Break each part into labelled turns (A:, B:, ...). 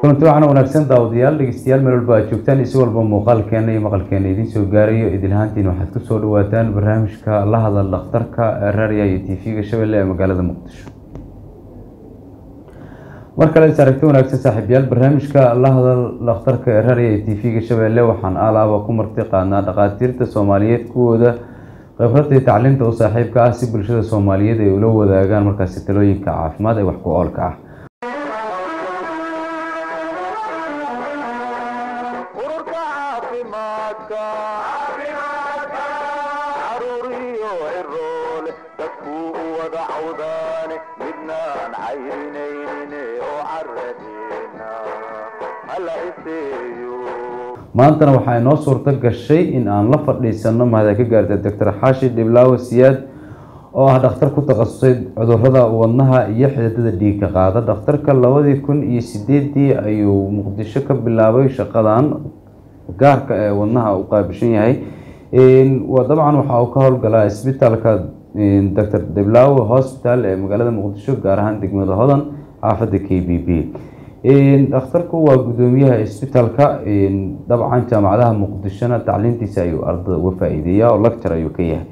A: kulanti waxaana wanaagsan daawadayaal dhegeystayaal meel walba aad joogtaan isi walba muuqaalkeena iyo maqalkeena idiin soo gaarayo idilhaantiin waxaad ku soo dhawaataan barnaamijka la hadal dhakhtarka raadiya iyo t v-ga shabeelle ee magaalada muqdisho. Mar kale is aragti wanaagsan saaxiibayaal barnaamijka la hadal dhakhtarka ee raadiya iyo t v-ga shabeelle waxaan alaaba ku marti qaadnaa dhakhaatiirta soomaaliyeed kuwooda khibradda iyo tacliinta u saaxiibka ah si bulshada soomaaliyeed ay ula wadaagaan markaasi talooyinka caafimaad ee wax ku oolka ah maantana waxaa inoo suurto gashay in aan la fadhiisano mahada ka gaarta doctor xaashi dhiblaawe siyaad oo ah dhakhtar ku takhasusay cudurrada wadnaha iyo xididada dhiigga qaada. Dhakhtarka labadii kun iyo sideedii ayuu muqdisho ka bilaabay shaqadan gaarka ee wadnaha u qaabishan yahay. Dabcan waxa uu ka howlgalaa isbitaalka doctor dhiblaawe hospital ee magaalada muqdisho gaar ahaan degmada hodan xaafadda k b b dhakhtarku waa gudoomiyaha isbitaalka. Dabcan jaamacadaha muqdishona tacliintiisa ayuu ardada uga faa-iideeya oo lecture ayuu ka yahay.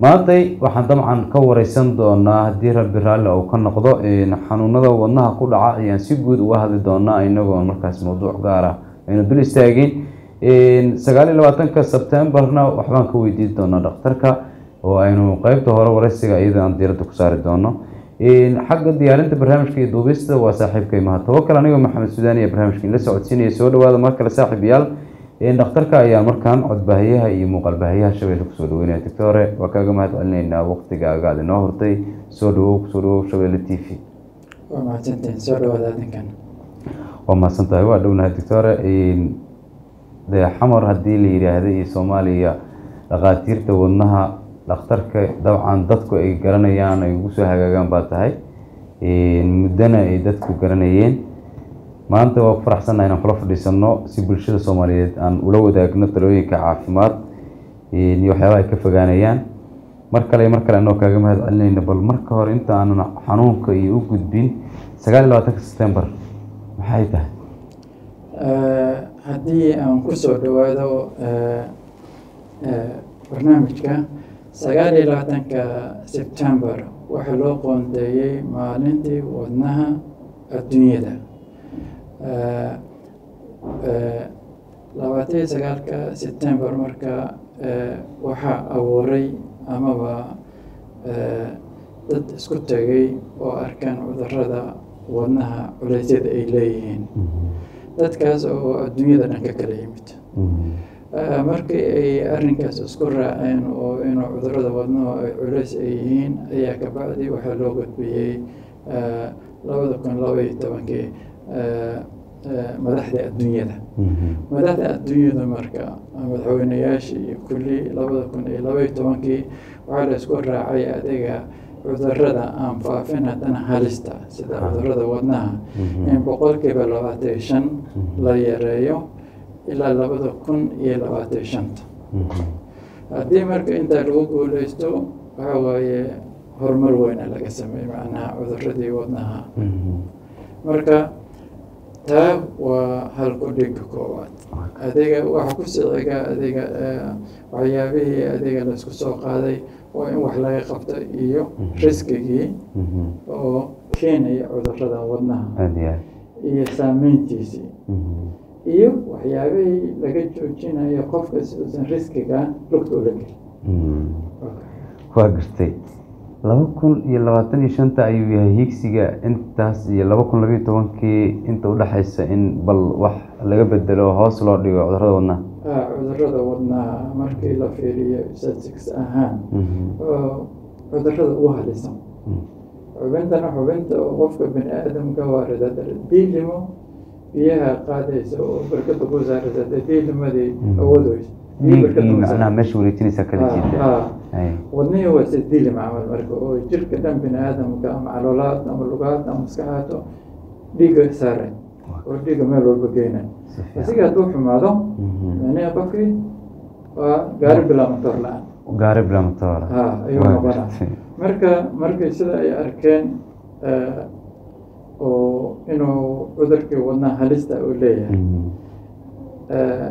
A: Maantay waxaan dabcan ka wareysan doonaa haddii rabbi raalli uu ka noqdo. Xanuunada wadnaha ku dhaca ayaan si guud uga hadli doonaa inagoo markaas mowduuc gaar ah aynu dul istaagin. Sagaal iyo labaatanka sebtembarna waxbaan ka weydiin doonaa dhakhtarka oo aynu qeybta hore wareysiga iyada aan diiradda ku saari doono xagga diyaarinta barnaamijka iyo duubista waa saaxiibkay maha. Tawakal anigoo maxamed suudaan iyo barnaamijka ila socodsiinaya soo dhawaada mar kale saaxiibayaal dhakhtarka ayaa markaan codbaahiyaha iyo muuqaalbaahiyaha shabeelle ku soo dhaweynaya. Doctore waa kaaga mahad celinaynaa waqtigaaga aad inoo hortay. Soo dhawow ku soo dhawow shabeelle t v.
B: Waa
A: mahadsan tahay waa dhownahay doctore dee xamar haddii la yidhaahda iyo soomaaliya dhakhaatiirta wadnaha dhakhtarka dabcan dadku ay garanayaan ay ugu soo hagaagaan baa tahay. Muddana ay dadku garanayeen. Maanta waa ku faraxsannaha inaan kula fadhiisano si bulshada soomaaliyeed aan ula wadaagno talooyinka caafimaad iyo waxyaabaha ay ka fogaanayaan. Mar kale mar kale anoo kaaga mahad celinayna bal marka hore inta aanan xanuunka iyo u gudbin sagaal iyo labaatanka september maxay tahay?
B: Haddii aan ku soo dhawaado barnaamijka sagaal iyo labaatanka sebtembar waxaa loo qoondeeyey maalintii wadnaha adduunyada. Labaatan iyo sagaalka sebtembar marka waxaa abuuray amaba dad isku tegay oo arkaan cudurrada wadnaha culeysyada ay leeyihiin. Dadkaas oo adduunyada dhan ka kala yimid markii ay arrinkaas isku raaceen oo inuu cudurrada wadnaha ay culeys ay yihiin ayaa kabacdi waxaa loo gudbiyey labada kun laba iyo tobankii madaxda adduunyada. Madaxda adduunyada marka madaxweyneyaashii iyo kulli labada kun iyo laba iyo tobankii waxaa la isku raacay adiga cudurrada aan faafin haddana halista sida cudurrada wadnaha. In boqolkiiba labaatan shan la yareeyo ilaa labada kun iyo labaatan shanta haddii marka intaa lagu guuleysto waxa waaye horumar weyna laga sameeyey macnaha cuduradii wadnaha. Marka taa waa halku dhiga koowaad. Adiga waxa ku siciga adiga waxyaabihii adiga la isku soo qaaday waa in wax laga qabto iyo riskigii oo keenaya cudurrada wadnaha iyo saameyntiisii iyo waxyaabihii laga joojinayo qofka si uusan riskiga lugta ula gelin
A: waa gartay. Laba kun iyo labaatan iyo shanta ayuu yahay higsiga intaas iyo laba kun labayo tobankii inta udhexaysa in bal wax laga bedelo hoos loo dhigo cudurrada wadnaha.
B: Cudurada wadnaha markii la fiiriyo statistics ahaan oo cudurrada ugu halisan. Xubintana xubinta oo qofka bini aadamka waa ridada diilimo biyaha qaadaysa oo barkada ku saaraysa dee diilimadii awoodeysa
A: dhiiggii macnaha meesha wareejinaysa kala jiida
B: wadnihii waa sadiili macmal marka oo jirka dhan bini aadamka ama caloolaad ama lugaad ama maskaxaato dhiiga saaray oo dhiiga meel walba geyna asiga hadduu xumaado micnihi qofkii waa gaari bilaa matoor la'aan
A: gaari bilaa
B: ha ayuu noqonaa marka markay sida ay arkeen oo inuu cudurkii wadnaha halista uu leeyahay. Eh,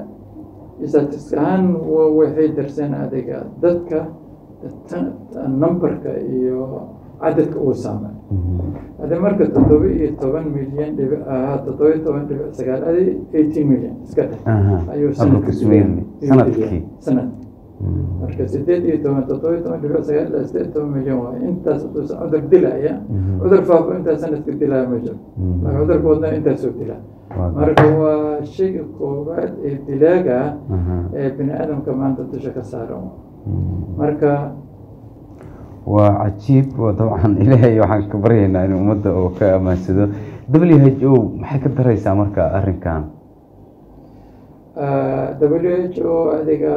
B: statistics ahaan wa- waxay darseen adiga dadka numberka iyo cadadka uu saamay haddii marka toddoba iyo toban milyan dhibic ahaa toddoba iyo toban dhibic sagaal adi eighteen milyan iska dheh ayuu sannadkii. Marka sideed iyo toban toddoba iyo toban dhibic sagaal ilaa sideed toban milyan waaye intaas haduusan cudur dilaya cudur faafo intaas sanadka dilaya ma jiro marka cudurka wadnaha intaasoo dilaa marka waa shayga koowaad ee dilaaga ee bini aadamka maanta dusha ka saaran marka
A: waa cajiib dabcan ilaahay waxaan ka baryaynaa in ummadda oo ka ammaansado w h o maxay ka daraysaa marka arrinkan?
B: Ah, w h o adiga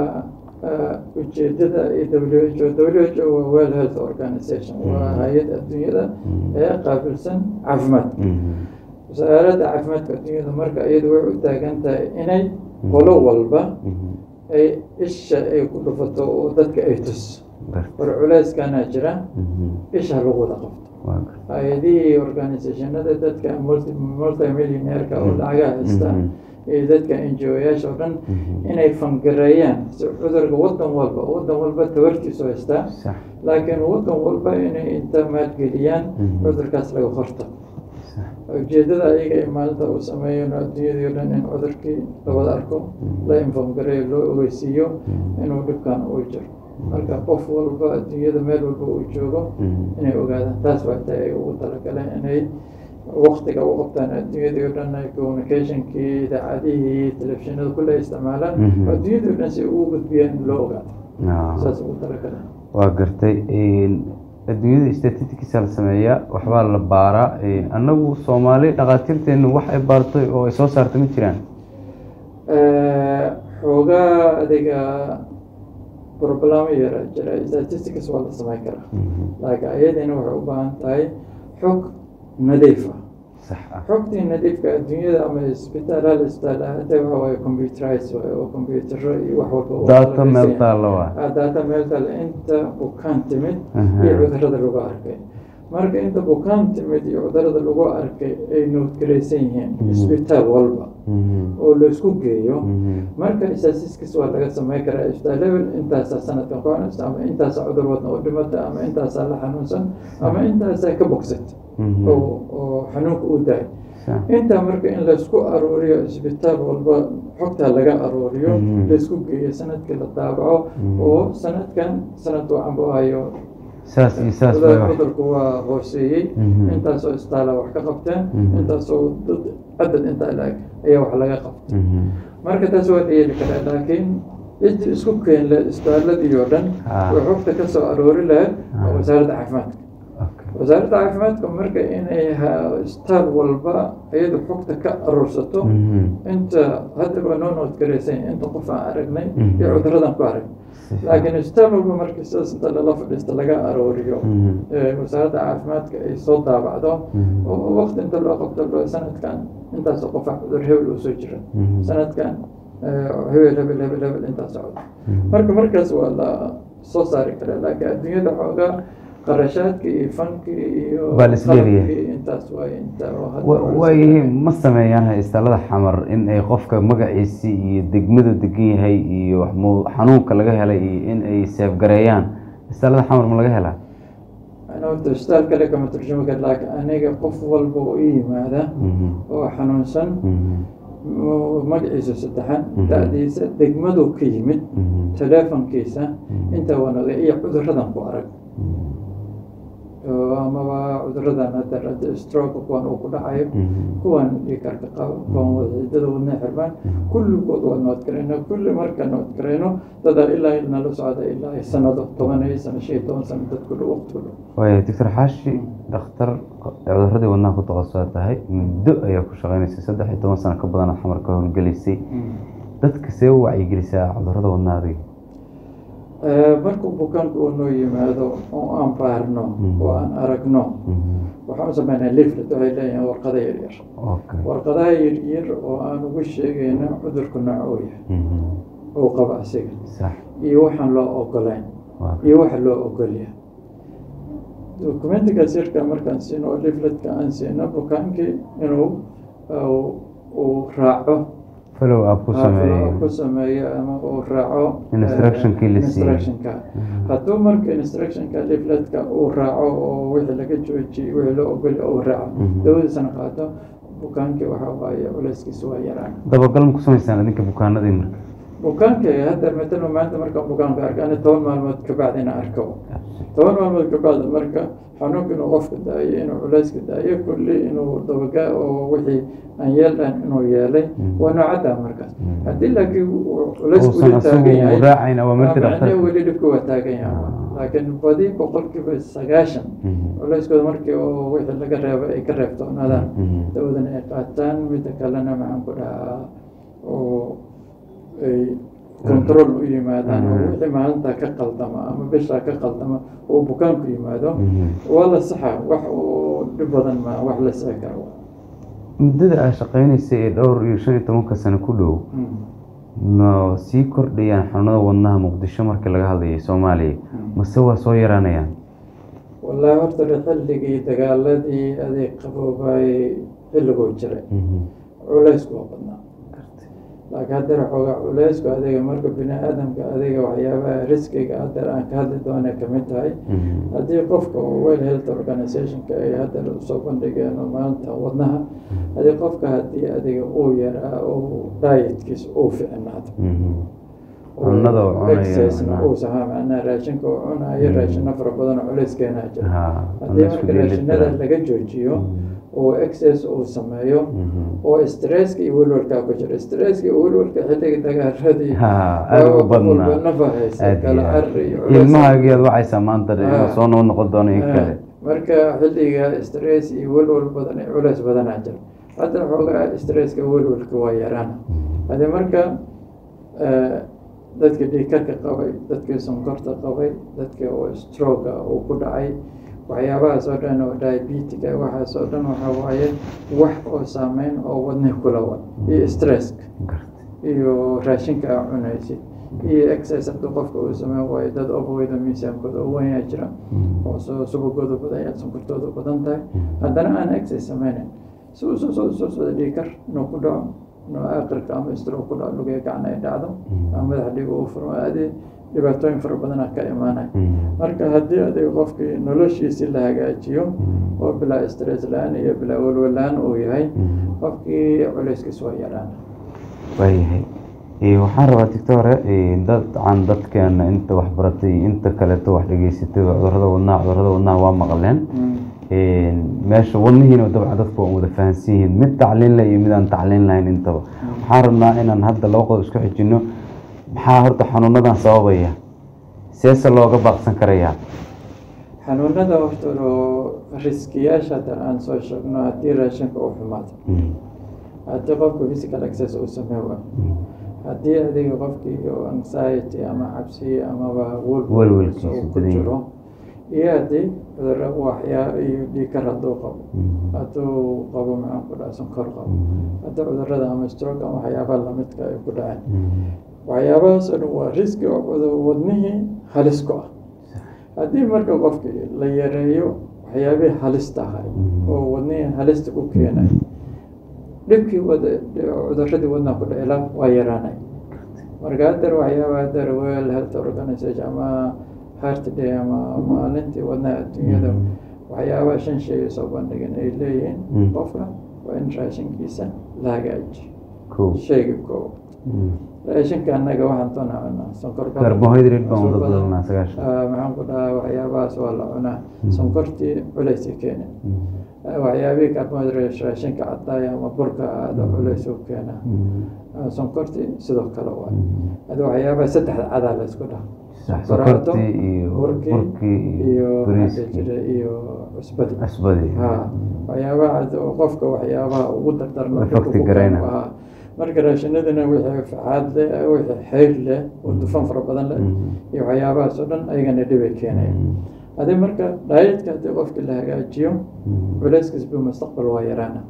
B: ujeedada iyo w w waa world health organization waa hay'ad adduunyada ee qaabilsan caafimaad wasaaradda caafimaadka adduunyada marka iyadu waxay u taagan tahay inay qolo walba. Ay isha ay ku dhufato oo dadka ay tus. War culeyskana jira isha lagu wada qabto hay'adihii organisationada dadka multi multimillionaireka oo lacagaha haysta iyo dadka NGO-yaasha oo dhan inay fangareeyaan. Cudurka wadan walba wadan walba tabartiisu haystaa laakiin wadan walba inay inta maalgeliyaan cudurkaas laga hortago ujeedada ayaga ee maalinta uu sameeyo adduunyadii o dhan in cudurkii labada arko la informgareeyo loo ogeysiiyo inuu dhibkan uu jiro. Marka qof walba adduunyada meel walba uu joogo inay ogaadaan taas waa ta ay ugu talagaleen inay waktiga u qabtaan adduunyadii o dhan ay communicationkii idaacadihii telefishinada kulle ay isticmaalaan adduunyadii o dhan si ugu gudbiyaan in loo ogaado saas ugu talagaleen
A: waa gartay adduunyada statistics la sameeyaa waxbaa la baaraa annagu soomaali dhakhaatiirteenu wax ay baartay oo ay soo saartay ma jiraan
B: xoogaa adiga problamo yara jira statistics waa la sameyn karaa laakiin ayadina waxay u baahan tahay xog nadiif ah
A: sax ah
B: nadiifka adduunyada ama isbitaalaal isbitaal ahaatee waxa waaye computerized waaye oo computero iyo wax walba oo
A: data
B: laga
A: meel taalla waa
B: data meel taalla inta bukaan timid iyo cudurrada lagu arkay marka inta bukaan timid iyo cudurrada lagu arkay ay noodgaraysan yihiin
A: Mhm.
B: isbitaal walba
A: Mhm.
B: oo la isku geeyo
A: Mhm.
B: marka statistics waa laga sameyn karaa isbitaal level intaasaa sanadkan ku ama intaasaa cudur wadna u dhimata ama intaasaa la xanuunsan ama intaasaa ka bogsata. Oo oo xanuunka u daay intaa marka in laysku aruuriyo isbitaal walba xogtaa laga aruuriyo
A: Mhm.
B: laysku geeyo sannadkii la daabaco
A: Mhm.
B: oo sanadkan sanad wacan buu hayo
A: saas iyo saas
B: cudur-
A: way wax
B: cudurku waa hooseeyey intaasoo isbitaala wax ka qabteen intaasoo dad cadad intaa la-eg ayaa wax laga qabtay marka taas waa la yeeli karaa laakiin ciddi isku keen le isbitaaladii oo dhan
A: Ah.
B: oo xogta ka soo aroori lahayd
A: Ah.
B: wasaaradda caafimaadka. Wasaaradda caafimaadka marka inay isbitaal walba iyadu xogta ka aruursato
A: Mhm.
B: inta hadda waa noo noodgaraysan inta qof aan aragnay
A: Mhm.
B: iyo cuduradan ku arag laakiin isbitaal walba markii sidaas inta lala fadhiista laga arooriyo
A: Mhm.
B: wasaaradda caafimaadka ay soo daabacdo oo waqti inta loo qabto sanadkan intaasoo qof ah cudur hebel uu soo jira sanadkan hebel hebel hebel hebel intaas socda marka markaas waa la soo saari karaa laakiin adduunyada xoogaa qarashaadkii iyo fankii iyo qalabkii intaas waay inta
A: ma sameeyaan istaalada xamar in ay qofka magaciisi iyo degmadu degan yahay iyo xanuunka laga helay iyo in ay seefgareeyaan istaalada xamar ma laga helaa
B: horta isbitaal kale kama turjumi karo laakiin aniga qof walba oo ii yimaada
A: Mhm.
B: oo xanuunsan
A: Mhm.
B: magaciisa saddexan
A: Mhm.
B: da'diisa degmaduu ka yimid teleefonkiisa
A: Mhm.
B: inta wanaga iyo cuduradan ku arag amaba cuduradan hadda stroke kuwan uu ku dhacayo kuwan dhiikarka qaba kuwan wadacidada wadna xirmaan kulligood waa nood garayno kulli marka nood garayno dadaa ilaa nala socda ilaa ay sanado toban iyo sano shan iyo toban sano dad ku dhow waqti ku dhow
A: waaya doctor xaashi dhakhtar cuduradii wadnaha ku taqasusaa tahay muddo ayaa ku shaqeynaysay saddex iyo toban sano ka badan xamar ka howlgelaysay dadka see u wacyigelisaa cudurrada
B: Eh, markuu bukaanku uu noo yimaado oo aan baarno
A: Mhm.
B: oo aan aragno.
A: Mhm.
B: waxaan u sameynaa leaflet waxay leeyihiin warqado yaryar warqadaha yaryar oo aan ugu sheegayno cudurku nooc uu yahay
A: Mhm.
B: oo qaba asiga. Iyo waxaan loo ogolayn iyo waxa loo ogolyahay documentiga sirka markaan siino oo leafletka aan siino bukaankii inuu uu- uu raaco
A: follow up ku sameeyey
B: ku sameeyo ama uu raaco
A: Instruction-kii la siiyey.
B: hadduu marka instructionka leafletka uu raaco oo wixii laga joojiyey wixii loo ogolay uu raaco dawadiisana qaato bukaankii waxa waaye culayskiisa waa yaraan
A: dabagal ma ku samaysaan idinka bukaanadii marka
B: bukaanka hadda matala maanta markaan bukaanka arka ani toban maalmood kabacdi ina arko toban maalmood kabacdi marka xanuunka inuu qofka daayo inuu culayska daayo kulli inuu dabaga oo wixii aan yeeldhan inuu yeelay waa noocadda markaas
A: Mhm.
B: haddii laakiin weli taagan yahay weli dhibka waa taagan yahay
A: Ah.
B: laakiin badi boqolkiiba sagaashan
A: Mhm.
B: culayskooda markii oo wixii laga reebo ay ka reebtoonaadaan
A: Mhm.
B: dawadana ay qaataan midda kalena maxaan ku dhahaa oo ay control u yimaadaan oo
A: Mhm.
B: wixii maalinta ka qaldama ama bisha ka qaldama oo bukaanku yimaado
A: Mhm.
B: waa la saxa wax uu dhib badan ma wax la sii karo
A: muddada aad shaqaynaysay ee dhowr iyo shan iyo tobanka sano ku dhow ma sii kordhayaan xanuunada wadnaha muqdisho markii laga hadlayay soomaaliya mase waa soo yaraanayaan
B: wallaahi horta xilligii dagaaladii adeeg qaboobaayey xilliguu jiray
A: Mhm.
B: culaysku waa badnaa laakiin haddana xoogaa culaysku adiga marka bini aadamka adiga waxyaabaha riskiga haddana aan ka hadli doona ka mid tahay
A: Mhm.
B: haddii qofka uu well health organizationka ay haddana u soo bandhigeen oo maalinta wadnaha haddii qofka haddii adiga uu yaraa uu dietkiisa uu ficnaado.
A: Cunada uu cunayo
B: exercisena
A: macnaha.
B: uu sahaa macnaha raashinka uu cunayo
A: Mm.
B: raashino fara badan oo culays keenaa jira
A: Ha,
B: haddii marka raashinada laga joojiyo. Oo exercise uu sameeyo oo stresska iyo welwelkaa ku jira stresska iyo welwelka xilliga
A: badnaa.
B: nafa haysa kala
A: maanta de inuu
B: Ah.
A: soo noo noqon doono in kale
B: marka xilliga stress iyo welwel badan iyo culays badanaa jira hadda xoogaa stresska welwelka waa yaraana haddii marka dadka dhiigkarka qabay dadkii sonkorta qabay dadkii oo stroga uu ku dhacay waxyaabahaas oo dhan oo diabetica waxaas oo dhan waxaa waaye wax oo saameyn oo wadnihi kula wad iyo stresska. Iyo raashinka aa cunaysid. Iyo exercise hadduu qofka uu sameyn waayo dad oo miisaankooda u weyn yaa jira. Oo subagooda badan yahay sonkortooda badan tahay. Haddana aan exercise sameynayn si uu soo soo soo socda dhiig kar inuu ku dhaco inuu aakhirka ama stroke ku dhaco lugaya gacna ay dhacdo. Ama madaxa dhiig uu furmo adi dhibaatooyin fara badanaa ka imaanaya marka haddii adiga qofkii noloshiisii la hagaajiyo oo bilaa stress la'aan iyo bilaa welwel la'aan uu yahay qofkii culayskiis waa yaraan.
A: Waayahay. Eh, waxaan rabaa doctore eh, dabcan dadkeena inta wax baratay inta kaleeto wax dhegeysatay cudurrada wadnaha cudurrada wadnaha waa maqleen. Eh, meesha wadnihiina dabcan dadku waa wada fahansan yihiin. Mid tacliin leh iyo mid aan tacliin lahayn intaba. Waxaan rabnaa inaan hadda laba qodob isku xijino maxaa horta xanuunadan sababaya seese looga baaqsan karayaa.
B: Xanuunada horta riskiyaasha hadda aan soo sheegno haddii raashinka uu xumaado
A: Mm,
B: haddii qofka physical access uu samey waayo
A: mm,
B: haddii adiga qofkii anxiety ama cabsi amaba
A: Welwelkiisa
B: uu ku jiro iyo haddii cudurro waxyaa iyo dhiigkar hadduu qabo.
A: Mm,
B: hadduu qabo maxaan ku dhaha sonkor qabo. Haddii cudurrada ama stroke ama waxyaabaha lamidka ay ku dhaceen. Waxyaabahaas oo dhan waa riski wadnihii halis ku ah haddii marka qofkii la yareeyo waxyaabihii halista ahay oo wadnihii halista ku keenay dhibkii cuduradii wadnaha ku dhacila waa yaraanay marka haddar waxyaabaha haddar well health organization ama heart day ama maalintii wadnaha adduunyada waxyaabaha shan shay ay soo bandhigeen ay leeyihiin
A: Mhm.
B: qofka waa in raashinkiisa la hagaajiyo
A: Cool.
B: shayga koowaad
A: Mm.
B: Raashinka annaga waxaan doonaa cunaa sonkor badan
A: Carbohydrate baan
B: sonkor
A: wada
B: badan.
A: doonaa sagaashan.
B: Maxaan ku dhahaa waxyaabahaas waa la cunaa sonkortii culaysay keena. Waxyaabihii carbohydrate raashinka cadaaya ama burka aada culays u keena. Sonkortii sidoo kale waa hada waxyaabaha saddex cadaa la isku dhaha
A: iyo
B: burkii, iyo maxaa jira iyo ha waxyaabaha qofka waxyaabaha ugu dardarma
A: garayna.
B: Marka raashinadana wixii facaad leh wixii xeyr leh oo dufan fara badan leh
A: Mm.
B: iyo waxyaabahaas oo dhan ayagana dhibay keenaya
A: Mm.
B: haddii marka daayetka haddii qofka la hagaajiyo
A: Mm.
B: culayskiis bimustaqbal waa yaraana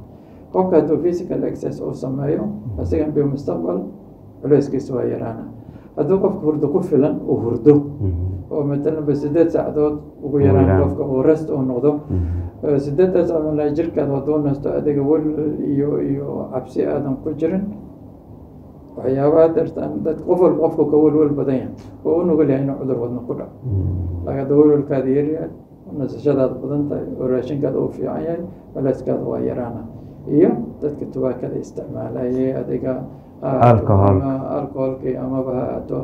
B: qofka hadduu physical access uu sameeyo asigan bimustaqbal culayskiis waa yaraana hadduu qofka hurdo ku filan uu hurdo oo matalanba sideed saacadood ugu yaraan. qofka uu rest uu noqdo Sideedda saacadood jirkaad hadduu nasto adiga wel iyo iyo cabsi aadan ku jirin. Waxyaabaha dartaan dad qof walba qofku ka welwel badan yahay. Oo u nugul yahay inuu cudur wadno ku dhaco. Laakiin hadda welwelkaada yaryahay nasashadaada badan tahay oo raashinkaada uu fiican yahay culayskaada waa yaraana. Iyo dadka tubaakada isticmaalayay adiga alcoholkii amaba ha ahaato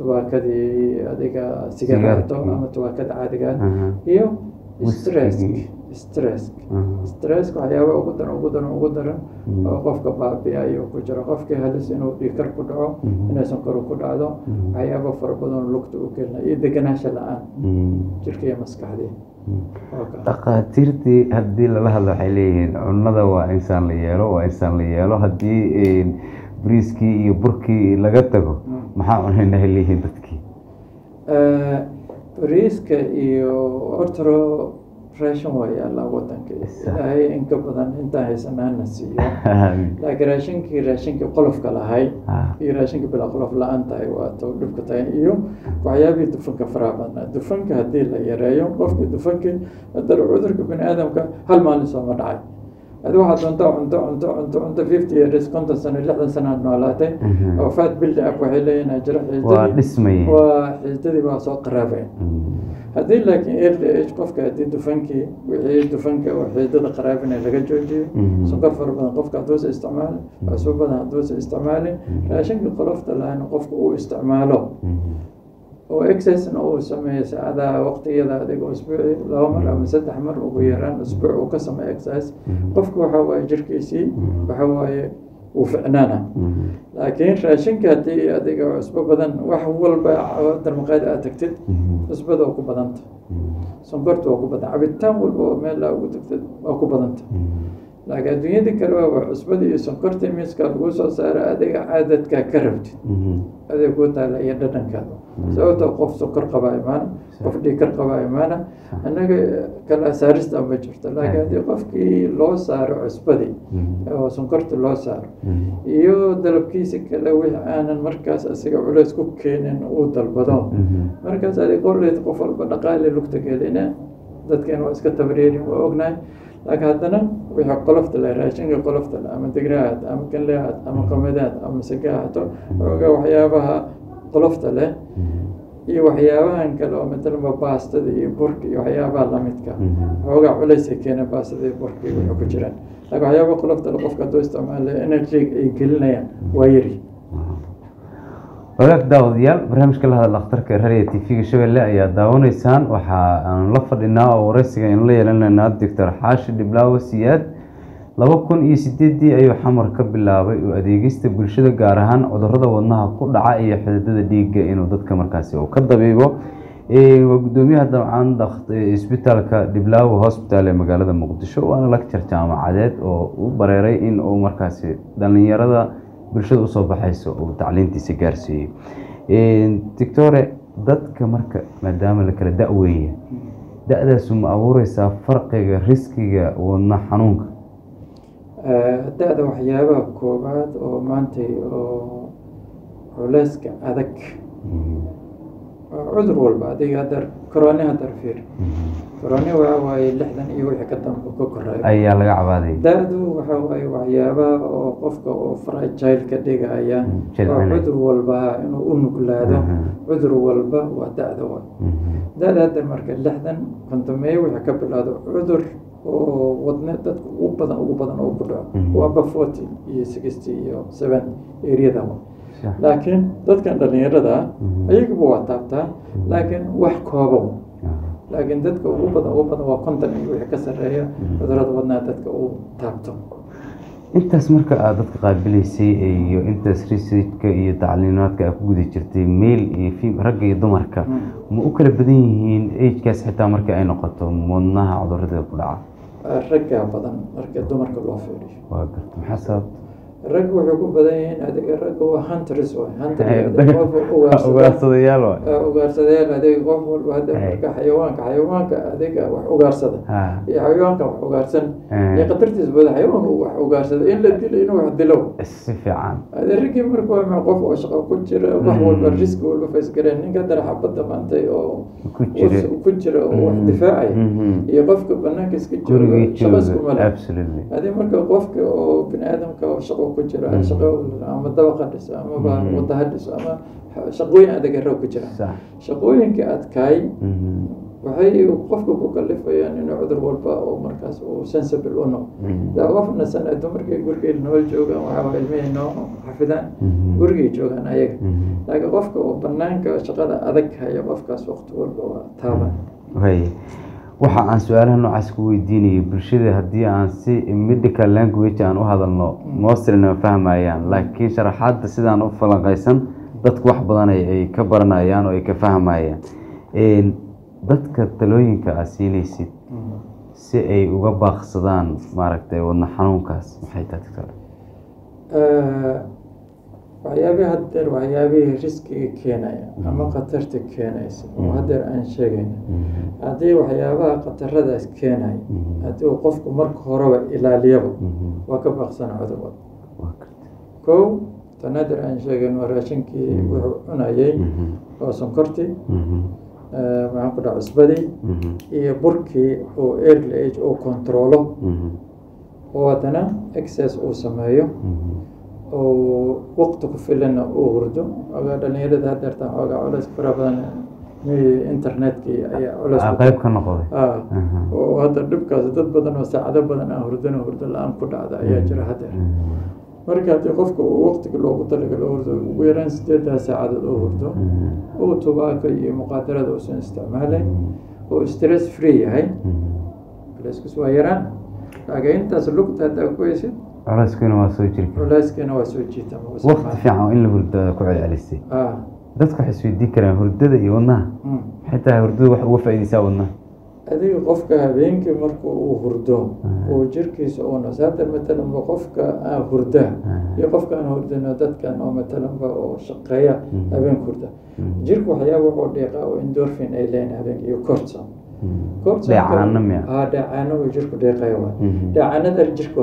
B: tubaakadii adiga
A: Sigaarkii.
B: ama tubaakada caadiga ah.
A: Aha.
B: iyo
A: Whiskey.
B: Stress. Stress
A: Aha.
B: stresska waxyaaba ugu daran ugu daran ugu daran
A: Mm.
B: oo qofka baabi'a ayuu ku jiro. Qofkii halis inuu dhiikar ku dhaco
A: Mhm.
B: inay sonkoro ku dhacdo waxyaaba fara badan lugta u gelina iyo deganaansha la'aan. Jirka iyo maskaxdii.
A: Dhakhaatiirtii haddii lala hadlo waxay leeyihiin cunnada waa insaan la yeelo waa insaan la yeelo. Haddii een, bariiskii iyo burkii laga tago
B: Mm.
A: maxaa cunayna ay leeyihiin dadkii?
B: Eh, bariiska iyo ortro raashin waa yaallaa wadanka ilaahay in ka badan intaan haysanaana siiyo. Laakiin raashinkii raashinkii qolofka lahay
A: Ah.
B: iyo raashinka bilaa qolof la'aan tahay waa to dhibka tahay. Iyo waxyaabihii dufanka faraha badnaa. Dufanka haddii la yareeyo qofkii dufankii hadana cudurka bini aadamka hal maalin sooma dhacay adi waxaad cunto cunto cunto cunto cunto fifty years konton sano lixdan sano aad noolaatay.
A: Mhm.
B: fat build up waxay
A: leeyihiin
B: xiidadii
A: dhismayeen.
B: Waa waa soo qaraabeen.
A: Mm.
B: haddii laakiin early age qofka haddii dufankii wixii dufanka oo xiidada qaraabinay laga joojiyo.
A: Mhm.
B: sonkor fara badan qofka hadduusa isticmaalin cusbo badan hadduusa isticmaalin raashinka qolofta lahayn qofka uu isticmaalo.
A: Mhm.
B: Oo exercisena uu sameeyo saacadaha waqtiyada adiga usbuuci laba mar ama saddex mar ugu yaraan usbuuc uu ka sameeyo exercise qofka waxa waaye jirkiisii
A: Mhm.
B: waxa waaye uu ficnaana laakiin raashinka haddii adiga cusbo badan wax walba darmaqaad aad tagtid cusbada waa ku badanta sonkorta waa ku badan cabitaan walba oo meel aa ugu tagtid waa ku badanta. Laakiin adduunyada kale waa cusbada iyo sonkorta miiska lagu soo saara adiga caadadkaa ka rabtid adiga kuu taala iyo dhadhankaada sababtoo qof sokor qabaa imaana qof dhiikar qabaa imaana annaga kala saarista ma jirto laakiin haddii qofkii loo saaro cusbadii oo sonkorta loo saaro iyo dalabkiisa kale wix aanan markaas asiga culays ku keenin uu dalbado
A: Mhm.
B: markaas adig qoleed qof walba dhaqaale lugta gelina dadkeen waa iska tabareerin waa ognahay laakiin haddana wixii qolofta leh raashinka qolofta leh ama digraad ama kanleaad ama qamadaad ama sagaahato oogaa waxyaabaha qolofta leh iyo waxyaabahan kale oo matalaba baastada iyo burka iyo waxyaabaha lamidka
A: Mhm.
B: xoogaa culaysay keena baastada iyo burka iyo wuxuu ku jiraan. Laakiin waxyaabaha qolofta leh qofka hadduu isticmaala energy ay gelinayaan waa yari
A: wadaag daawadayaal barnaamijka la hadal dhakhtarka radio t v-ga shabeelle ayaa daawanaysaan. Waxa aan la fadhinaa oo wareysiga aynu la yeelanaynaa doctor xaashi dhiblaawo siyaad. Laba kun iyo sideedii ayuu xamar ka bilaabay oo adeegista bulshada gaar ahaan cudurrada wadnaha ku dhaca iyo xididada dhiigga inuu dadka markaasi uu ka dabiibo. Waa gudoomiyaha dabcan isbitaalka dhiblaawo hospital ee magaalada muqdisho waana lecture jaamacadeed oo u bareeray in uu markaasi dhalinyarada bulshada u soo baxayso uu tacliintiisa gaarsiiyo doctore dadka marka maadaama la kala da-weeya da-daasu ma abuureysaa farqiga riskiga wadna xanuunka?
B: Da-da waxyaabaha koobaad oo maantay oo culeyska adag. Waa cudur walba adiga hadar koroni hadar fiir koroni waxa waaye lixdan iyo wixii ka dambe ka korayo
A: ayaa laga cabaaday
B: da-du waxa waaye waxyaabaha oo qofka oo fragile ka dhigaya oo
A: jilcinaya.
B: cudur walba inuu u nuglaado
A: Mhm.
B: cudur walba waa da-da waay da-da hadda marka lixdan kontomeeye wixii ka bilaado cudur oo wadne dadka ugu badan ugu badan oo ku dhaco
A: Mhm.
B: waaba forty iyo sixty iyo seventy areada wa. Laakiin dadkan dhalinyarada ah
A: Mhm.
B: ayaguba waa taabtaa laakiin wax kooban laakiin dadka ugu badan ugu badan waa konton iyo wixii ka sarreeya cudurrada wadnaha dadka uu taabto.
A: Intaas marka aad dadka qaabilaysay iyo intaas researchka iyo tacliimaadka aad ku guda jirtay male iyo ragga iyo dumarka
B: Mm.
A: ma u kala badan yihiin agekaas xitaa marka ay noqoto wadnaha cudurrada ku dhaca?
B: Raggaa badan marka dumarka loo fiiriyo.
A: Waa garta maxaa sababta
B: ragga wuxuu ku badan yihiin adiga ragga waa hunters waay hunter
A: Ay,
B: adiga qof ugaarsada
A: ugaarsadayaal waay.
B: Ugaarsadeen adiga qof walba hadda marka xayawaanka xayawaanka adiga wax ugaarsada iyo xayawaanka wax ugaarsan. Iyo khatartiis badan xayawaanka wax ugaarsada in la dilo inuu wax dilo.
A: Si fiican.
B: Adeerigii marka waa ma qof oo shaqo ku jira wax
A: Mm.
B: walba riski walba faysgareen ninka dara xabadda maantay oo
A: ku jira.
B: oo wax
A: Mm.
B: difaacaya
A: Mhm.
B: iyo qofka banaanka iska jooga shaqo isku male adi marka qofka oo bini aadamka oo shaqo ku jira
A: Mm.
B: shaqo ama dabaqa dhiso amaba
A: Mm.
B: wada ha dhiso ama shaqooyin adag rag ku jira shaqooyinka adkaay
A: Mhm.
B: waxay qofka ku kalifayaan inuu cudur walba oo markaas uu sensible u noqdo
A: Mhm.
B: daa qofna sanado markay gurigeeda nool joogaan waxaa ilmihii noo xafidaan gurigay joogaan ayaga laakiin qofka oo banaanka shaqada adag haya qofkaas waqti walba waa taaban
A: waxa aan su'aalaha noocaas ku weydiinayay bulshada haddii aan si medical language aan u hadalno mostlyna ma fahmayaan laakiin sharaxaadda sidaan u falanqaysan dadku wax badan ay ka baranayaan oo ay ka fahmayaan. Dadka talooyinka aad siinaysid si ay uga baaqsadaan maaragtay wadna xanuunkaas. Maxay tahay doctor
B: waxyaabihii haddeer waxyaabihii riskiga keenaya ama khatarta keenaysa oo haddeer aan sheegayna haddii waxyaabaha khataradaas keenaya haddii uu qofku marka horeba ilaaliyaba waa ka baaqsana cudur wada
A: Waa gartay.
B: kow tan haddeer aan sheegayn waa raashinkii wuxuu cunayay oo sonkortii eh, maxaan ku dhaha cusbadii iyo burkii oo early age uu kontroolo oo haddana excess uu sameeyo. Oo waqti ku filanna uu hurdo. Ogaa dhalinyarada haddeertaan xoogaa culays fara badan internetkii ayaa culays
A: Ah,
B: ku-
A: qayb ka noqday.
B: Ah, oo hadda dhibkaas dad badan oo saacado badan aan hurdana hurdo la'aan ku dhacda ayaa jira haddeer
A: Mhm.
B: marka haddii qofka uu waqtiga loogu talagalo hurdo ugu yaraan sideedaa saacadood oo hurdo uu tubaaka iyo muqaadarada uusan isticmaalayn oo stress free yahay culayskus waa yaraan. Laakiin intaas lugta haddaa ku haysid
A: culeyskuna waa soo jiri kara
B: culayskana waa soo jiitama
A: waqti fiican oo in la hurdo ku celcelisay dadku waxay isweydiin karaan hurdada iyo wadnaha
B: mm.
A: xitaa hurdada wax uga faa'iidaysaa wadnaha
B: adiga qofka habeenkii marka uu hurdo oo jirkiisa uu nas hadda matalanba qofka aan hurda iyo qofka aan hurdino dadkan oo matalanba oo shaqeeya habeenka hurda jirka waxyaaba wuxuu dhiiqaa oo endorphin ay leeyihiin habeenka iyo cortison
A: Dheecaano
B: uu jirku
A: Mhm.
B: dheecaanada jirka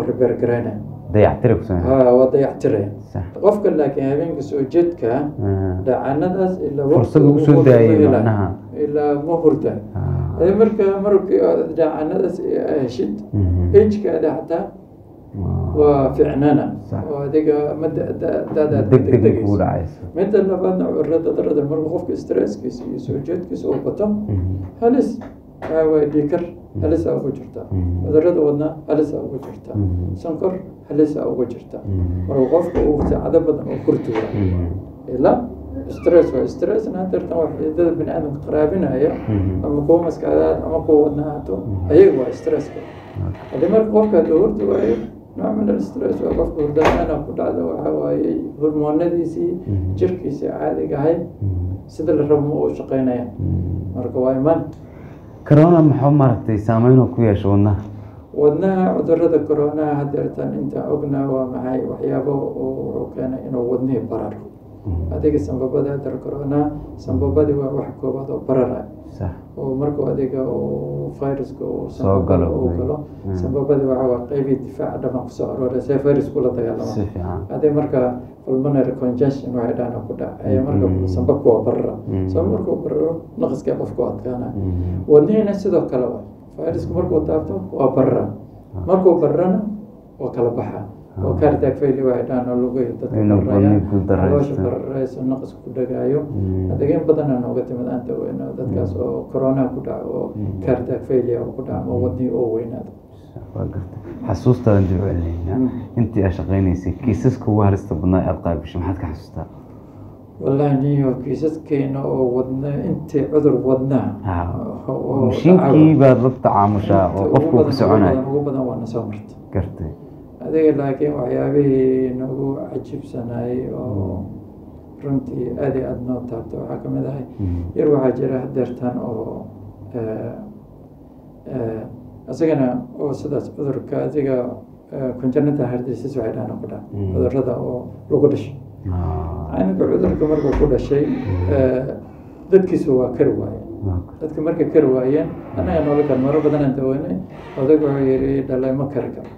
B: waa dayactiraya
A: sax
B: qofka laakiin habeenka soo jeedka dheecaanadaas ilaa
A: Fursad ugu soo macnaha.
B: ilaa ma hurda marka markii aad dheecaanadaas heshid ejkaada xataa
A: Waa- Sax.
B: oo adiga ma midda labaadna cudurrada darada marka qofka stresskiisa iyo soo jeedkiisa uu bato halis waxaa waaye dhiikar halisa ugu jirta. Cudurada wadna halisa ugu jirta.
A: Mhm.
B: sonkor halisa ugu jirta. Marka qofka uu saacado badan oo kurtuga ilaa stress waa stressna waa xididada bini aadamka qaraabinaya
A: Mhm.
B: ama kuwa maskaxdaad ama kuwa wadnahaato ayaga waa stresska haddii marka qofka hadduu hurdi waayo nooc min alstress waa qofka hurdalaana ku dhacda waxaa waaye hormoonadiisii jirkiisii caadiga ahay sida la rabo ma uu shaqeynaya marka waa iman
A: corona maxuu maaragtay saameyn uu ku yeesho wadnaha
B: wadnaha cudurrada coronaha hadeertan intaan ognaa waa maxay waxyaabo oo wuxuu keenay inuu wadnihii bararo. Adiga sanbabada hadeer corona sanbabadii waa wax koobaad oo barara
A: sax
B: oo markuu adiga uu viruska uu
A: Soo galo.
B: uu galo
A: Mm.
B: sanbabadii waxa waa qeybii difaaca dhaman ku soo arooray see virusku la dagaalama haddii marka pulmonary congestion waxay dhaana ku dhaca ayaa marka
A: Mm.
B: sanbabku waa barara
A: Mm.
B: soo markuu bararo naqaskii qofku adkaana
A: Mhm.
B: wadnihiina sidoo kale waa virusku markuu taabto waa barara markuu bararana waa kala baxa oo. cardiac failure waxay dhahaan oo lagu dadka
A: Inuu
B: bararaya
A: wadnihi ku
B: dhagaayo.
A: Mm.
B: adeegeen badanna nooga timid aanta weyn oo dadkaas oo corona ku dhaco oo
A: Mm.
B: oo ku dhaco oo wadnihii oo
A: waa gartay xasuustaadan dib celinayna
B: Mm.
A: intii aad shaqaynaysay kiisaska ugu halista badnaa aad qaabishay maxaad ka xasuustaa
B: wallahi niyo kiisaskeena oo wadna intii cudur wadnaa
A: mashiinkii baad la tacaamushaa oo qofku ku soconayo
B: ugu badan- waa na soo marta
A: gartay
B: adiga laakiin waxyaabihii nagu cajiibsanayay oo runtii aad iyo aada noo taabta waxaa ka mid ahay
A: Mhm.
B: yar waxaa jira hadeertan oo eh, eh, isagana oo sidaas cudurka adiga congenital heart disease waxay dhahaan ku dhaca
A: Mm.
B: cudurrada oo lagu dhashay
A: Ah,
B: canuga cudurka markuu ku dhashay eh, dadkiisu waa kari waaye
A: waa
B: dadka markay kari waayeen annaga noola kar maro badanaan dawanay odag wuxuu yidhi dhalay ma kari karo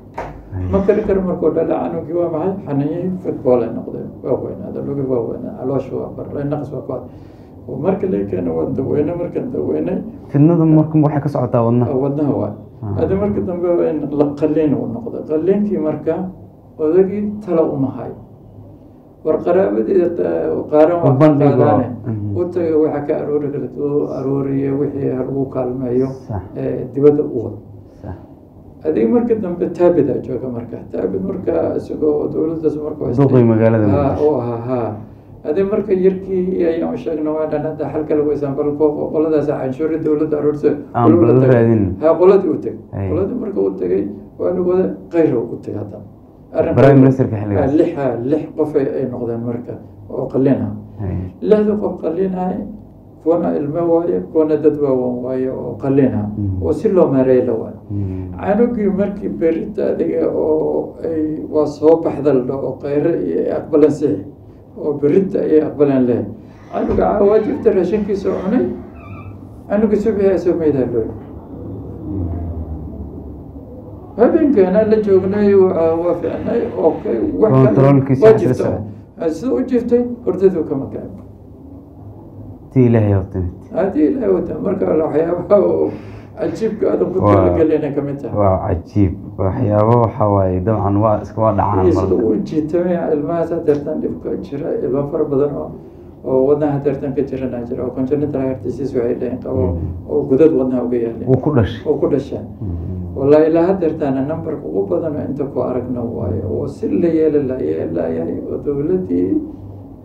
B: ma kari karo markuu dhalay canugii waa maxay xaninyihii football ay noqdeen waa weynaada lugi waa weynaa caloosha waa barlay naqas waa ku ad marka la keena waan daweynay markaan daweynay
A: fidnadu marka waxay ka socotaa wadnaha
B: wadnaha waa
A: Ah.
B: hada marka dambe la qaliin uu noqdo qaliinkii marka odagii tala uma hayo war qaraabadeeda qaaran waa qaadaane u taga waxaa ka aroori karta u arooriya wixii lagu kaalmeeyo dibadda u wado
A: Sax.
B: adiga marka dambe taabid aa jooga marka. Taabid marka isagoo dowladdaas marka waa
A: Duqii magaalada
B: Ha,
A: Muqdisho.
B: oo ahaa ha. Adi marka yarkii ayaan sheegna waa dhan hadda xal kale weysaan bal qoladaas canshuuri dowladda aroorsa ha qoladii u
A: Ay.
B: qoladii marka u tegay waa la wada qayro u tegay hadda. Lix qof ay noqdeen marka oo qalin
A: Hay.
B: lixda qof qalin ah kuwana ilmo waaye kuwana dad waawan waaye oo qalin ah
A: Mm.
B: oo si loo maareey la waayo
A: Mm.
B: canugii markii berita adiga oo ay waa soo baxda oo qayre iyo ay aqbalan sixi oo berita ayay aqbalan leh canuga cawaajibta raashinkiisa cunay canuga subixi asoo meydaa looy habeenkaana la joognay waa waa ficnay oo waa. Ha, sida u jiftay hordadu kama kacay
A: tii ilaahay timid
B: haddii ilaahay wata marka waxyaabaha cajiibka aadan ku
A: Waa-
B: talagelina ka mid tahay
A: waa cajiib waxyaabo waxa waaye dabcan waa iska waa dhacaan
B: iyo sida
A: marka
B: uu jiitamay ilmahaas hadeertan dhibka jira ilmo fara badan oo oo wadnaha hadeertan ka jirana jira oo congenital heart disease waxay dhaheen qabo oo gudad wadnaha uga
A: ku dhashay
B: oo ku la yeeli la yeelayahay oo dowladdii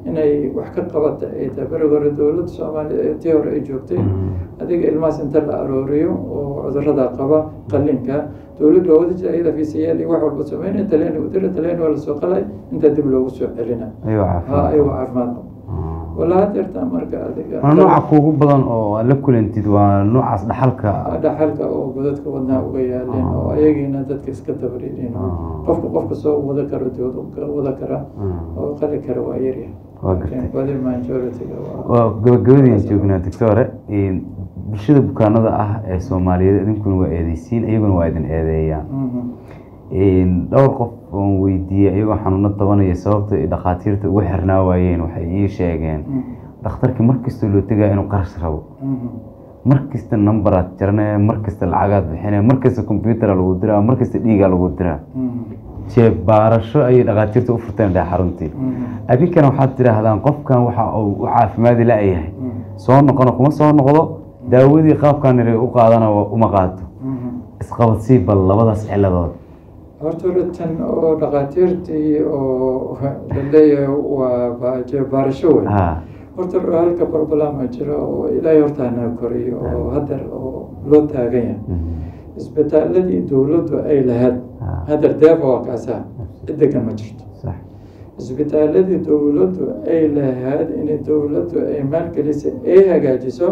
B: inay wax ka qabata ay tahay berigi hore dowladda soomaaliya ee tii hore ay joogtay. Adiga ilmahaas inta la arooriyo oo cudurrada qaba qalinka dowladda waa wada jira iyada fiisayaal iyo wax walba sameynaya talyaani u dira talyaani waa la soo qalay. Intaa dib loogu soo celina. Ha ayagoo caafimaad qaba walaa hadeertaa marka adiga.
A: Nooca kuugu badan oo aad la kulantid waa noocaas dhaxalka.
B: Dhaxalka oo godadka wadnaha uga yaalin oo ayagiina dadka iska tabriirin oo
A: Ah.
B: qofka qofka soo wada karo wada kara
A: Ah.
B: oo qali kara waa yaryahay
A: waa gartay.
B: Laakiin badi majority-ga waa
A: waa gabagabadii joognaa doctore bulshada bukaanada ah ee soomaaliyeed idinkuna waa eedeysiin iyaguna waa idin eedeeyaan.
B: Mhm.
A: dhowr qof oon weydiiyey iyagoo xanuuno tabanaya sababta ay dhakhaatiirta ugu xirnaa waayeen waxay ii sheegeen
B: Mhm.
A: dhakhtarkii mar kastoo loo tegaya inuu qarash rabo.
B: Mhm.
A: mar kasta numberaad jaranaya mar kasta lacagaad bixinaya mar kasta combyutera lagu diraa mar kasta dhiigaa lagu diraa.
B: Mhm.
A: jeeb baarasho ayay dhakhaatiirta u furteen dheh xaruntii. Adinkana waxaad tidhaahdaan qofkan waxa uu u caafimaadi la-yahay soo noqona kuma soo noqdo daawadii qaabkan u qaadana uma qaato. Isqabadsii bal labadaas ciladood
B: horta tan oo dhakhaatiirtii oo la leeyahay waa baarasho wey horta halka barbalama jira oo ilaahay horta naga koriyo oo hadeer oo loo taagan yahay isbitaaladii dowladdu ay lahayd
A: Ah.
B: hadeer deefa waa kaasaa cid degan ma jirto isbitaaladii dowladdu ay lahayd inay dowladdu ay maalgelisay ay hagaajiso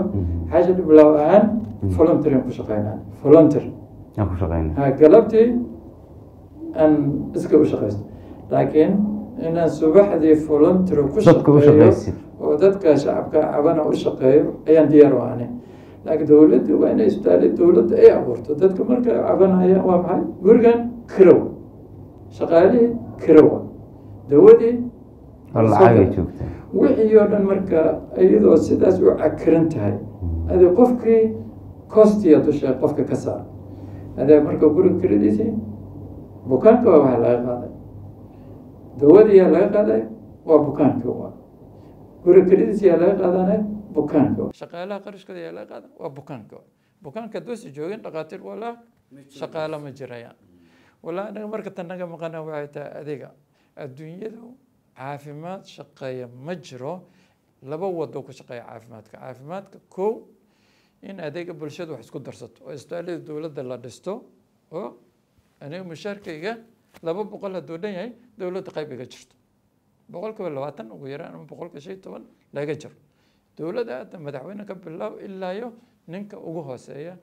B: xaasha dhiblaw ahaan volunteering ku shaqeynaan volunteer galabtii aan iska u shaqeysto laakiin inaan subaxdii volunteer ku shaqeeyo oo dadka shacabka cabana u shaqeeyo ayaan diyaar u ahayn laakiin dowladdu waa inay isbitaali dowladda ay abuurto dadka marka cabanayaan waa maxay gurigan kirow shaqaalihii kirow dawadii wixii oo dhan marka iyadoo sidaas u cakiran tahay adi qofkii costiya dusha qofka ka saar adee marka guriga kiradiisii bukaanka waa laga qaaday. Dawadiyaa laga qaaday waa bukaanka waa. Guriga kiradiisa yaa laga qaadanay bukaanka shaqaalaha qarashkooda yaa laga qaada waa bukaanka bukaanka doosi joogin dhakhaatiir walaa shaqaalo ma jirayaan walaa anaga marka tan maqana waxay tahay adiga adduunyadu caafimaad shaqeeya ma jiro laba wado ku shaqeeya caafimaadka. Caafimaadka kow in adeega bulshada wax isku darsato oo isbitaalada dowladda la dhisto oo aniga mushaarkayga laba boqol hadduu dhan yahay dowladda qayb iga jirto. Boqolkiiba labaatan ugu yaraan ama boqolkiiba shan iyo toban laga jiro dowladda hadda madaxweyne ka bilow ilaayo ninka ugu hooseeya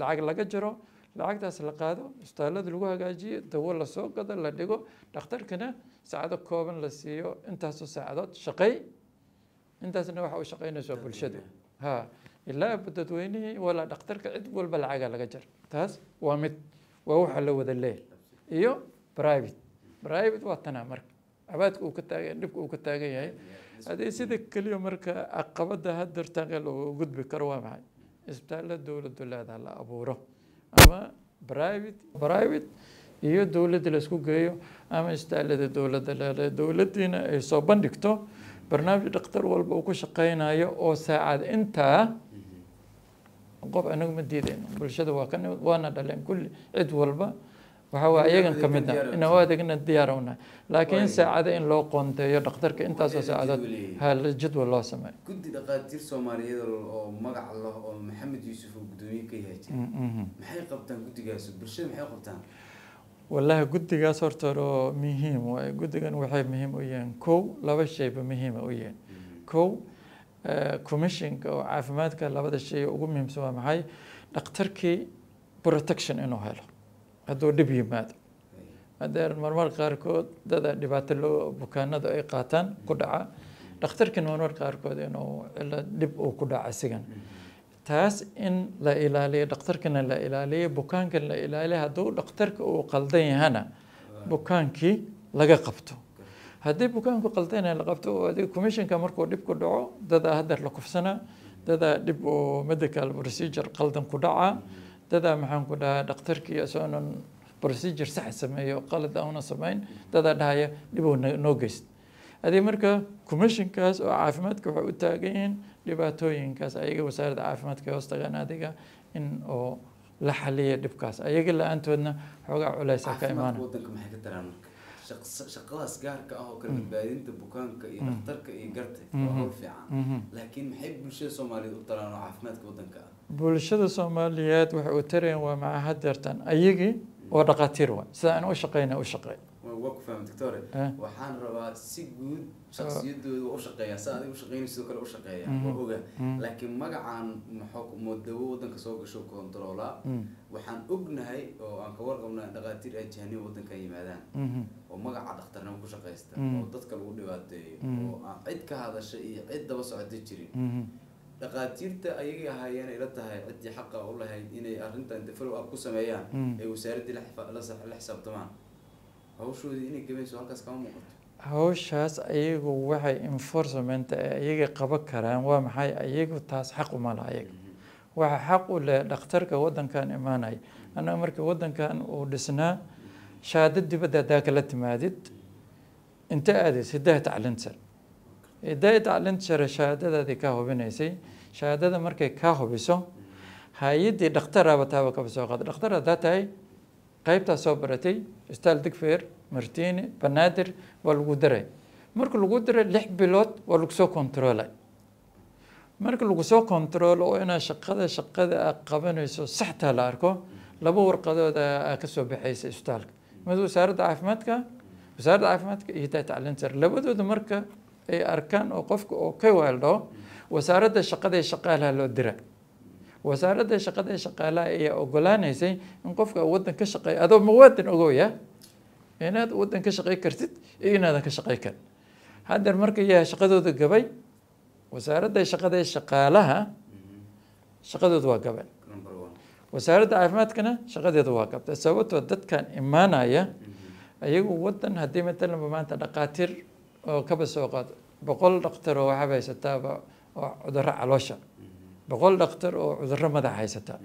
B: lacag laga jiro lacagtaas la qaado isbitaallada lagu hagaajiyo dawo la soo gado la dhigo dhakhtarkana saacado kooban la siiyo. Intaasoo saacadood shaqay. Intaasna waxa u shaqaynayso bulshadu ha ilaa dadweynihii walaa dhakhtarka cid walba lacaga laga jar taas waa mid waa waxa la wada leeyahay iyo private. Private waa tanaa marka. Cabaadka uu ka taagan dhibka uu ka taagan yahay. Haddii sida keliya marka caqabada hadeertaan loo gudbi karo waa maxay? Isbitaalla dowladdu leedaha la abuuro. Ama private private iyo dowladda la isku geeyo ama isbitaallada dowladda leedahay. Dowladdiina ay soo bandhigto barnaamij dhakhtar walba uu ku shaqaynayo oo saacad intaa qof anagu ma diidayno bulshada waa ka nimid waana dhaleen kulli cid walba waxa waa iyagan ka mid ah ina u adeegna diyaar u nahay laakiin saacada in loo qoonteeyo dhakhtarka intaasoo saacadood ha jadwal loo sameeyo
A: guddi dhaqaatiir soomaaliyeed oo magac leh oo maxamed yuusuf oo guddoomiye ka yahay maxay qabtaan guddigaas bulshada maxay qabtaan
B: wallaahi guddigaas horta oo muhiim waaye guddigan waxay muhiim u yihiin kow laba shayba muhiima u yihiin kow commissionka oo caafimaadka labada shay ugu muhiimsan waa maxay? Dhakhtarkii protection inuu helo. Hadduu dhib yimaado. Hadeer marmar qaarkood dada dhibaato loo bukaanada ay qaataan ku dhaca. Dhakhtarkina marmar qaarkood inuu cilo dhib uu ku dhaca sigan. Taas in la ilaaliyo dhakhtarkana la ilaaliyo bukaankana la ilaaliyo hadduu dhakhtarka uu qaldan yahana bukaankii laga qabto haddii bukaanku qaldan la qabto oo adiga commissionka markuu dhib ku dhaco dadaa hadeer la kufsanaa dadaa dhib oo medical procedure qaldan ku dhaca dadaa maxaan ku dhahaa dhakhtarkii isagoonan procedure sax sameeyo qalad auna samayn dadaa dhahaya dhibuu noo geyst. Adii marka commissionkaas oo caafimaadka waxay u taagan yihiin dhibaatooyinkaas ayaga wasaaradda caafimaadka hoos tagaan adiga in oo la xaliya dhibkaas. Ayaga la'aantoodna xoogaa culeysa ka imaana
A: shaqadaas gaarka ah oo kala badbaadinta bukaanka iyo dhakhtarka iyo garta waa hawl fiican laakiin maxay bulshada soomaaliyeed u taraan oo caafimaadka wadanka ah
B: bulshada soomaaliyeed waxay u tarayaan waa maca hadeertan ayagii oo dhaqaatiir waa sida aan u shaqeyna u shaqeey
A: waa ku fahmay doctore waxaan rabaa si guud shaksiyadooda waa u shaqeeyaa sa adiga u shaqeynay sidoo kale u shaqeeya waa oga. Laakiin magacan maxaa moodawo wadanka soo gasho kontaroola waxaan ognahay oo aan ka warqabnaa dhaqaatiir ajahaniin wadanka yimaadaan. Oo magaca dhakhtarnimo ku shaqaysta oo dadka lagu dhibaateeyo oo aan cid ka hadasha iyo cid daba socota jirin. Dhaqaatiirta ayagay ahaayeen ila tahay ciddii xaqa u lahayd inay arrintan follow up ku sameeyaan ay wasaaraddii la xisaabtamaan hawshoodii inay gabayso halkaas kama muuqato.
B: Hawshaas ayagu waxay enforcement ayaga qaban karaan waa maxay? Ayagu taas xaq uma laha ayaga. Waxa xaq u leh dhakhtarka wadankan imaanaya annaga markii wadankan uu dhisnaa shahaado dibadda haddaa kala timaadid inta aadays hidaha tacliin sare. Hidaha tacliin sare shahaadadaadii kaa hubinaysay shahaadada markay kaa hubiso hay'addii dhakhtaraaba taaba kaba soo qaada dhakhtar haddaa tahay qaybtaa soo baratay istaal digfeer martini banaadir waa lagu daray marka lagu daray lix bilood waa lagu soo controlay marka lagu soo control oo inaad shaqada shaqada aad qabanayso saxtaa la arko laba warqadood aa ka soo baxaysa isbitaalka mid wasaaradda caafimaadka wasaaradda caafimaadka iyo hidaa tacliin sare labadooda marka ay arkaan oo qofka oo ka weeldho wasaaradda shaqada ee shaqaalaha loo dira wasaaradda shaqada ee shaqaalaha ayaa ogolaanaysay in qofka waddan ka shaqeeya adoo muwaadin ogoya inaad waddan ka shaqey kartid iyo inaadan ka shaqey karin. Haddeer marka yaa shaqadooda gabay wasaaradda shaqada ee shaqaalaha shaqadooda waa gabay. Wasaaradda caafimaadkana shaqadeeda waa gabtay sababtoo dadkan imaanaya ayagu waddan haddii matalanba maanta dhaqaatiir oo kaba soo qaado boqol dhakhtar oo waxaaba haysataaba oo cudurro caloosha boqol dhakhtar oo cudurro madaxa haysataa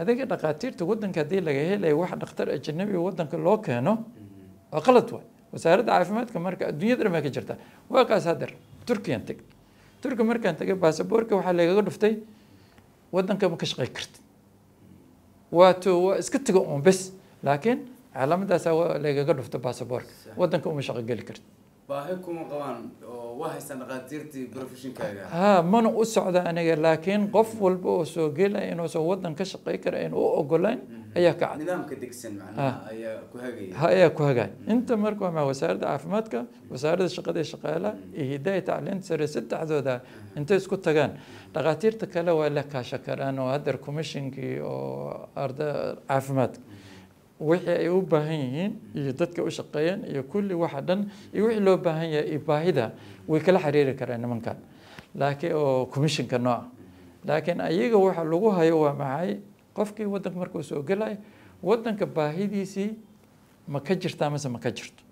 B: adiga dhaqaatiirta waddanka haddii laga helayo wax dhakhtar ajanabi waddanka loo keeno waa qalad waay. Wasaaradda caafimaadka marka adduunyada dhan baa ka jirta. Waa kaas hadeer turkiyan teg turki markaan tegay baasaboorka waxaa lagaga dhuftay waddanka ma ka shaqey kartid. Waato waa iska tego un bes laakiin calaamadaasaa lagaga dhufta baasaboorka. Waddanka uma shaqo geli kartid
A: baahi kuma qabaan oo waa haystaan dhaqaatiirtii professionkaaga
B: ha mana u socda aniga laakiin qof walba oo soo gelaya inuusan waddan ka shaqey kara aynu u ogolayn ayaa ka cad.
C: Nidaamka degsan macnaha ayaa ku hagaya
B: ha ayaa ku hagaay inta marka waa wasaaradda caafimaadka wasaaradda shaqada iyo shaqaalaha iyo hidaaya tacliinta sare saddexdooda intay isku tagaan. Dhakhaatiirta kale waa la kaasha karaan oo haddeer commissionkii oo arda caafimaadka wixii ay u baahan yihiin iyo dadka u shaqeeyaan iyo kulli waxa dhan iyo wixii loo baahan yahay iyo baahida way kala xiriiri karaan nimankan laakiin oo commissionka nooca laakiin ayaga waxa lagu hayo waa maxay? Qofkii waddanka markuu soo gelayo waddanka baahidiisii ma ka jirtaa mase ma ka jirto?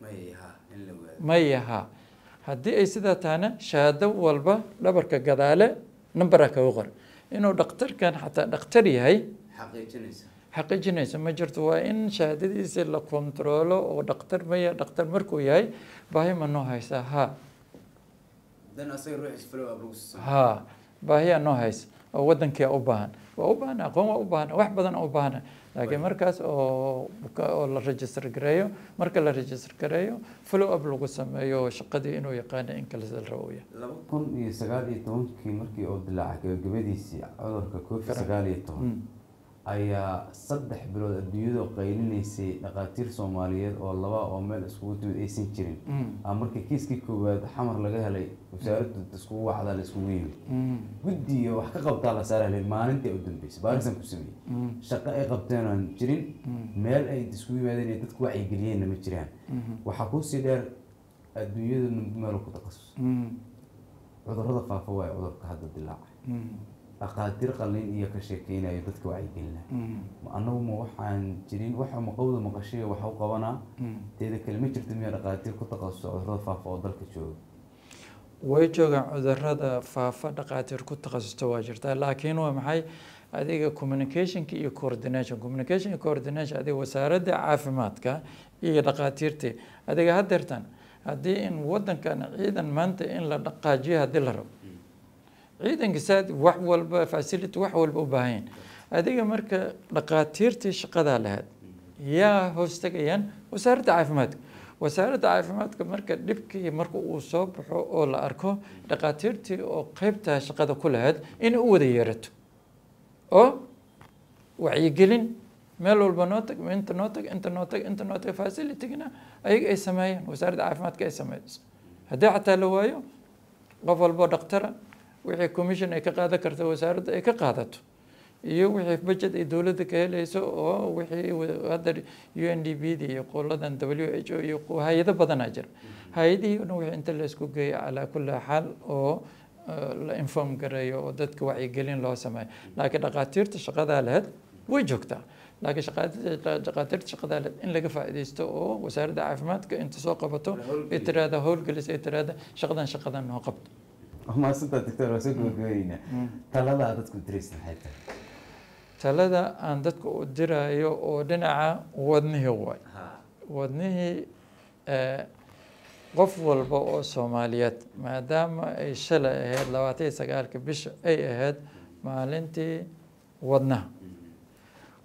C: May ha in la waado.
B: Maya ha haddii ay sidaa tahana shahaado walba dhabarka gadaale nambaraa kaga qor. Inuu dhakhtarkan xataa dhakhtar yahay
C: xaqiijinaysa
B: xaqiijinaysa ma jirto waa in shahaadadiisa la kontaroolo oo dhakhtar maya dhakhtar markuu yahay baahi ma noo haysaa ha. Ha. Baahiyaa noo haysa oo waddankia u baahan. Waa u baahan aqoon waa u baahan wax badan u baahan. Laakiin markaas oo oo la register gareeyo marka la register gareeyo follow up lagu sameeyo shaqadii inuu yaqaano in kale sida rabo yahay
C: laba
A: kun iyo sagaal iyo tobankii markii uu dilaacay gabagabadiisii cudurka covid sagaal iyo toban ayaa saddex bilood adduunyada qaylinaysay dhakhaatiir soomaaliyeed oo laba oo meel iskugu timid aysan jirin. Aa markii kiiskii koowaad xamar laga helay wasaaradda iskugu wacdaa la iskugu yimid. Guddiga wax ka qabtaa la saara helin maalintii u dambeysay baarisan ku sameeyey. Shaqo ay qabteen aan jirin meel ay iskugu yimaadeen ay dadku wacyigeliyeenna ma jiraan. Waxaa kuusii dheer adduunyadu meel ku takhasus cudurrada faafa waaye cudurka hadda dilaacay dhakhaatiir qalin iyo ka sheekeynayo dadka wacyigelinaya. Annagu ma waxaan jirin waxa maqowda maqashay waxa u qabanaa teeda kale ma jirto miyaa dhakhaatiir ku takhasusa cudurrada faafa oo dalka jooga.
B: Way joogaan cudurrada faafa dhakhaatiir ku takhasusta waa jirtaa laakiin waa maxay? Adiga communicationka iyo coordination. Communication iyo coordination adiga wasaaradda caafimaadka iyo dhakhaatiirtii adiga haddeertan haddii in waddankan ciidan maanta in la dhaqaajiyo haddii la rabo ciidanka saad wax walba facility wax walba u baahan adiga marka dhakhaatiirtii shaqadaa lahayd yaa hoos tegayaan wasaaradda caafimaadka. Wasaaradda caafimaadka marka dhibkii marka uu soo baxo oo la arko dhakhaatiirtii oo qeybtaa shaqada ku lahayd inay u wada yeerato. Oo wacyigelin meel walba noo tag inta noo tag inta noo tag inta noo tag facilitygna ayaga ay sameeyeen wasaaradda caafimaadka ay sameyso haddii xataa la waayo qof walbo dhakhtara wixii commission ay ka qaadan karta wasaaradda ay ka qaadato. Iyo wixii budget ay dowladda ka helayso oo wixii hadda u n d b da iyo qoladan w h o iyo hay'ado badanaa jira. Hay'adihii dhan wixii inta la isku geeyo calaa kulli xaal oo la inform gareeyo oo dadka wacyigelin loo sameeyo. Laakiin dhakhaatiirta shaqadaa lahayd way joogtaa. Laakiin dhakhaatiirta shaqadaa lahayd in laga faa'iidaysto oo wasaaradda caafimaadka inta soo qabato ay tiraahda howlgelis ay tiraahda shaqadan shaqadan noo qabto
A: maasantaa doctor waa soo gabagabeynaa taladaa dadku diraysa maxay tahay
B: talada aan dadka u dirayo oo dhinaca wadnihii waay wadnihii qof walba oo soomaaliyeed maadaama ay shalay ahayd labaatan iyo sagaalka bisha ay ahayd maalintii wadnaha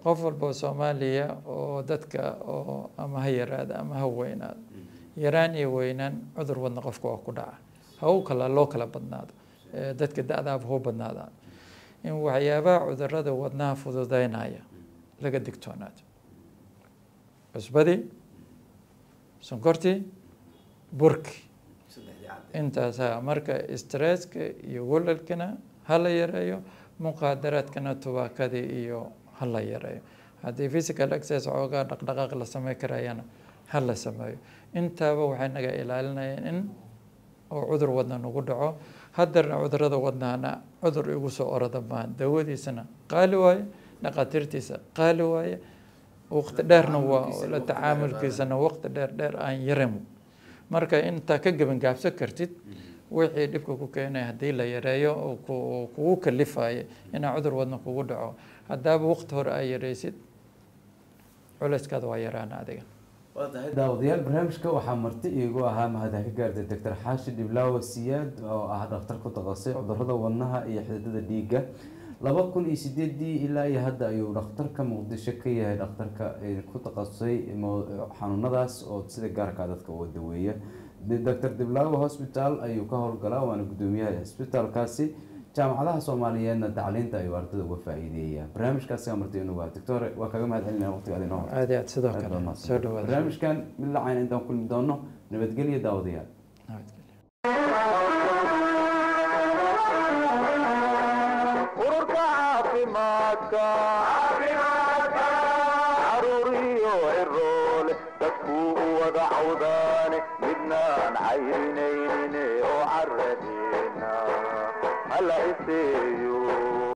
B: qof walba oo soomaaliya oo dadka oo ama ha yaraada ama ha weynaado yaraan iyo weynaan cudur wadna qofka waa ku dhaca ha u kala loo kala badnaado dadka da-daaba hau badnaada in waxyaabaha cudurrada wadnaha fududeynaya laga digtoonaado cusbadii sonkortii burki. Intaasa marka stresska iyo walalkana ha la yareeyo muqaadaraadkana tubaakadii iyo ha la yareeyo. Haddii physical access xoogaa dhaqdhaqaaq la samey karayana ha la sameeyo. Intaaba waxay naga ilaalinayaan in oo cudur wadna nagu dhaco. Haddeerna cudurrada wadnahana cudur igu soo orada maahan dawadiisana. Qaali waaye dhakhaatiirtiisa qaali waaye. Waqti dheerna waa la tacaamulkiisana waqti dheer dheer aan yaran marka intaa ka gebangaabsan kartid wixii dhibka ku keenaya haddii la yareeyo oo kugu kalifaya inaa cudur wadna kugu dhaco. Haddaaba waqti hore aa yareysid culayskaada waa yaraana adiga
A: daawadayaal barnaamijka waxaa marti iigu ahaa mahadaan ka gaartay doctor xaashi dhiblaawo siyaad oo ah dhakhtar ku takasay cudurrada wadnaha iyo xididada dhiigga. Laba kun iyo sideedii ilaa iyo hadda ayuu dhakhtarka muqdisho ka yahay dhakhtarka ku takhasusay xanuunadaas oo sida gaarkaa dadka uga daweeya doctor dhiblaawo hospital ayuu ka howlgalaa waana guddoomiyaha isbitaalkaasi jaamacadaha soomaaliyeedna tacliinta ayuu ardada uga faa'iideeyaa barnaamijkaasi amartaynu waa doctor waa kaga mahad celinaya waqtiga adinoo hor
B: aad iyo aad sidoo
A: Aad
B: kale
A: baad mahadsan.
B: soo dhawaada
A: barnaamijkan mid lacayna intaan kulmi doono nabadgelyo daawadayaal
B: nabadgelyo
D: ururka caafimaadka hala iseeyo